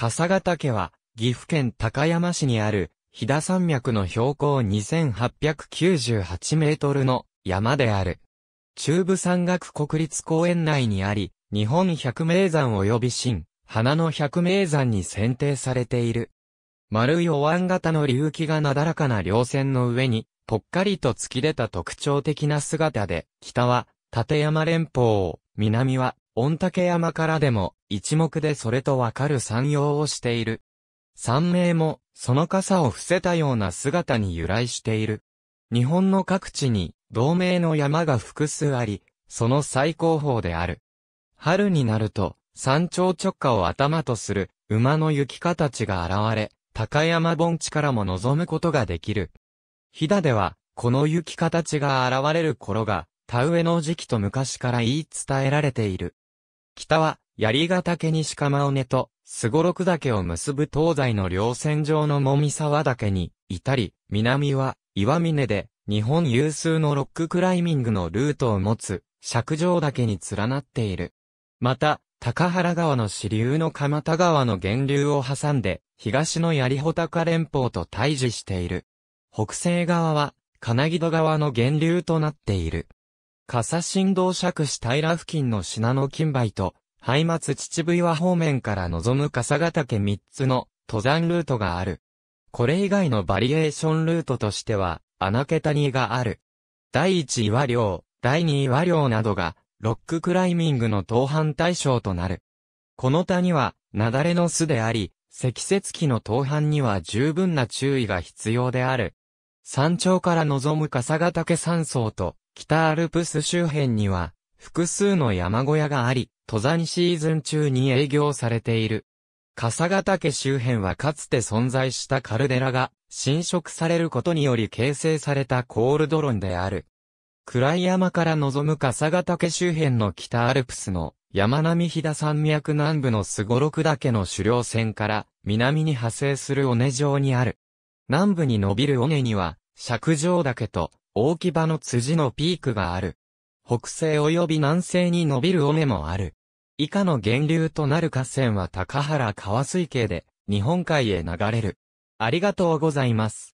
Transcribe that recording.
笠ヶ岳は、岐阜県高山市にある、飛騨山脈の標高2898メートルの山である。中部山岳国立公園内にあり、日本百名山及び新、花の百名山に選定されている。丸いお椀型の隆起がなだらかな稜線の上に、ぽっかりと突き出た特徴的な姿で、北は、立山連峰を、南は、御嶽山からでも、一目でそれとわかる山陽をしている。山名も、その傘を伏せたような姿に由来している。日本の各地に、同名の山が複数あり、その最高峰である。春になると、山頂直下を頭とする、馬の雪形が現れ、高山盆地からも望むことができる。飛騨では、この雪形が現れる頃が、田植えの時期と昔から言い伝えられている。北は、槍ヶ岳西釜尾根と、すごろく岳を結ぶ東西の稜線上のもみ沢岳に、至り、南は、岩峰で、日本有数のロッククライミングのルートを持つ、尺上岳に連なっている。また、高原川の支流の蒲田川の源流を挟んで、東の槍穂高連峰と対峙している。北西側は、金木戸川の源流となっている。笠新道釈市平付近の品の金梅と、廃松秩父岩方面から望む笠ヶ岳3つの登山ルートがある。これ以外のバリエーションルートとしては、穴毛谷がある。第1岩稜、第2岩稜などが、ロッククライミングの当反対象となる。この谷は、雪崩の巣であり、積雪期の当反には十分な注意が必要である。山頂から望む笠ヶ岳山荘と北アルプス周辺には複数の山小屋があり、登山シーズン中に営業されている。笠ヶ岳周辺はかつて存在したカルデラが侵食されることにより形成されたコールドロンである。暗い山から望む笠ヶ岳周辺の北アルプスの山並飛騨山脈南部のスゴロク岳の主稜線から南に派生する尾根状にある。南部に伸びる尾根には、尺状岳と大木場の辻のピークがある。北西及び南西に伸びる尾根もある。以下の源流となる河川は高原川水系で日本海へ流れる。ありがとうございます。